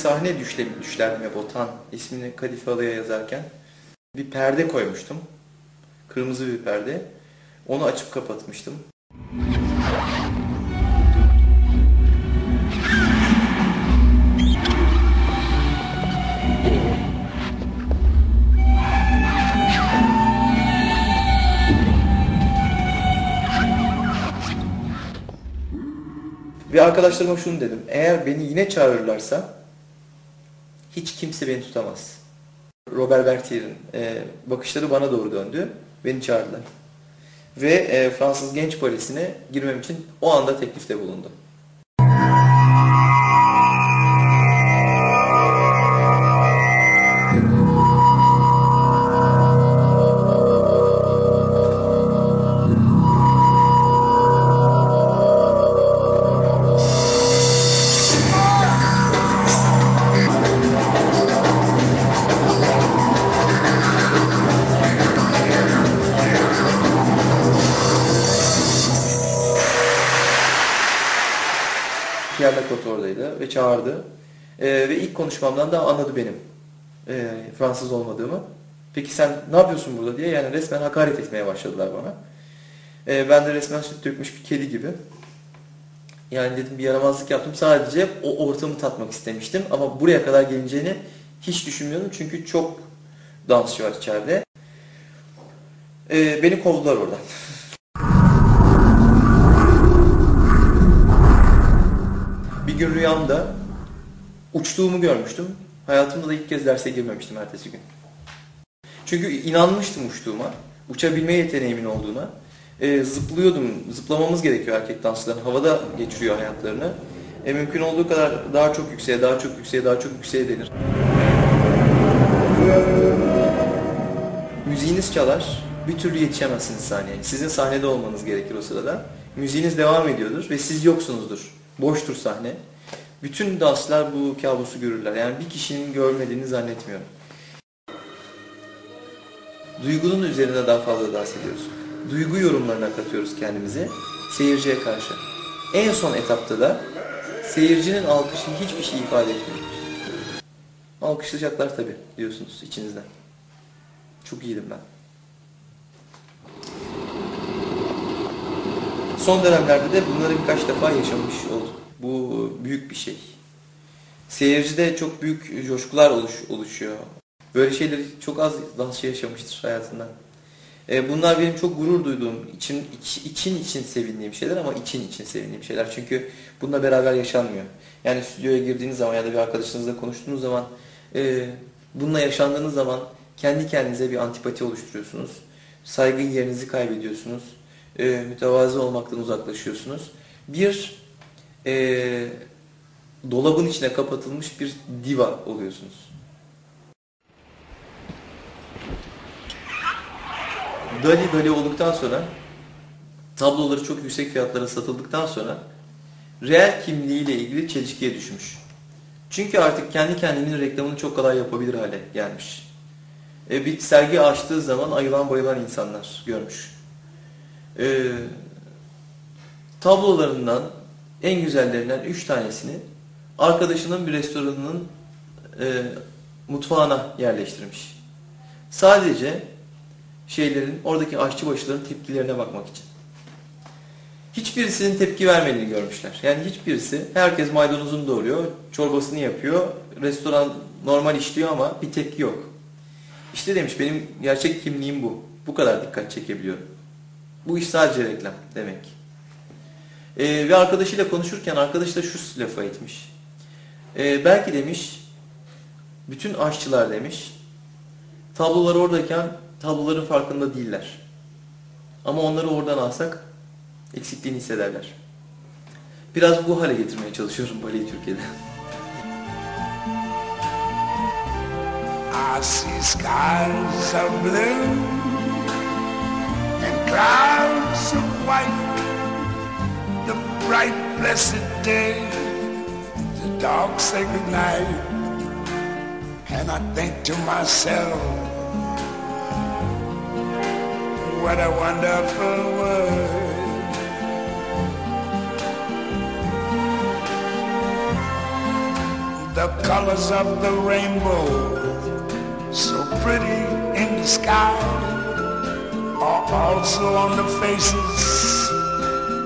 sahne düşle, düşlerdim hep o tan ismini Kadife Alı'ya yazarken. Bir perde koymuştum. Kırmızı bir perde. Onu açıp kapatmıştım. Ve arkadaşlarıma şunu dedim. Eğer beni yine çağırırlarsa hiç kimse beni tutamaz. Robert Bertier'in e, bakışları bana doğru döndü. Beni çağırdılar. Ve e, Fransız Genç Polisi'ne girmem için o anda teklifte bulundu. Pierre Lacroix oradaydı ve çağırdı. Ee, ve ilk konuşmamdan da anladı benim e, Fransız olmadığımı. Peki sen ne yapıyorsun burada diye yani resmen hakaret etmeye başladılar bana. Ee, ben de resmen süt dökmüş bir kedi gibi. Yani dedim bir yaramazlık yaptım. Sadece o ortamı tatmak istemiştim. Ama buraya kadar geleceğini hiç düşünmüyordum. Çünkü çok dansçı var içeride. Ee, beni kovdular oradan. Gün rüyamda uçtuğumu görmüştüm. Hayatımda da ilk kez derse girmemiştim ertesi gün. Çünkü inanmıştım uçtuğuma. Uçabilme yeteneğimin olduğuna. Ee, zıplıyordum. Zıplamamız gerekiyor erkek dansçıların. Havada geçiriyor hayatlarını. E, mümkün olduğu kadar daha çok yükseğe, daha çok yükseğe, daha çok yükseğe denir. Müziğiniz çalar, bir türlü yetişemezsiniz sahneye. Sizin sahnede olmanız gerekir o sırada. Müziğiniz devam ediyordur ve siz yoksunuzdur. Boştur sahne. Bütün dansçılar bu kabusu görürler. Yani bir kişinin görmediğini zannetmiyorum. Duygunun üzerine daha fazla dans ediyoruz. Duygu yorumlarına katıyoruz kendimizi seyirciye karşı. En son etapta da seyircinin alkışı hiçbir şey ifade etmiyor. Alkışlayacaklar tabii diyorsunuz içinizden. Çok iyiydim ben. Son dönemlerde de bunları birkaç defa yaşamış oldum. Bu büyük bir şey. Seyircide çok büyük coşkular oluş, oluşuyor. Böyle şeyleri çok az dansçı yaşamıştır hayatında. E, bunlar benim çok gurur duyduğum, için, iç, için için sevindiğim şeyler ama için için sevindiğim şeyler. Çünkü bununla beraber yaşanmıyor. Yani stüdyoya girdiğiniz zaman ya da bir arkadaşınızla konuştuğunuz zaman e, bununla yaşandığınız zaman kendi kendinize bir antipati oluşturuyorsunuz. Saygı yerinizi kaybediyorsunuz. E, mütevazı olmaktan uzaklaşıyorsunuz. Bir e, dolabın içine kapatılmış bir diva oluyorsunuz. Dali Dali olduktan sonra tabloları çok yüksek fiyatlara satıldıktan sonra reel kimliğiyle ilgili çelişkiye düşmüş. Çünkü artık kendi kendinin reklamını çok kolay yapabilir hale gelmiş. E, bir sergi açtığı zaman ayılan bayılan insanlar görmüş. E, tablolarından en güzellerinden üç tanesini arkadaşının bir restoranının e, mutfağına yerleştirmiş. Sadece şeylerin, oradaki aşçıbaşıların tepkilerine bakmak için. Hiçbirisinin tepki vermediğini görmüşler. Yani hiçbirisi, herkes maydanozunu doğruyor, çorbasını yapıyor, restoran normal işliyor ama bir tepki yok. İşte demiş benim gerçek kimliğim bu. Bu kadar dikkat çekebiliyorum. Bu iş sadece reklam demek. Ee, ve arkadaşıyla konuşurken arkadaş da şu lafı etmiş. Ee, belki demiş, bütün aşçılar demiş, tablolar oradayken tabloların farkında değiller. Ama onları oradan alsak eksikliğini hissederler. Biraz bu hale getirmeye çalışıyorum baleyi Türkiye'de. I see skies of blue and clouds of white. Bright blessed day, the dark sacred goodnight, And I think to myself, what a wonderful world. the colors of the rainbow, so pretty in the sky, are also on the faces